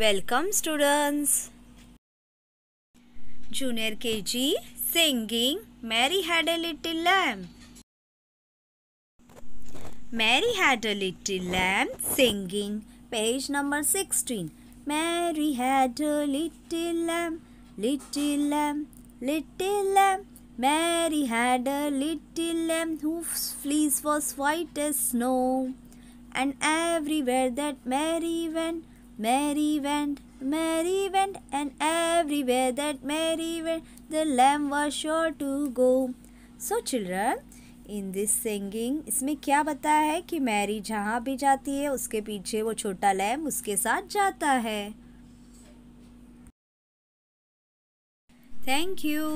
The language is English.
Welcome students. Junior KG singing Mary had a little lamb. Mary had a little lamb singing page number 16. Mary had a little lamb, little lamb, little lamb. Mary had a little lamb whose fleece was white as snow. And everywhere that Mary went, Mary went, Mary went, and everywhere that Mary went, the lamb was sure to go. So, children, in this singing इसमें क्या बताया है कि Mary जहाँ भी जाती है उसके पीछे वो छोटा लैम उसके साथ जाता है थैंक यू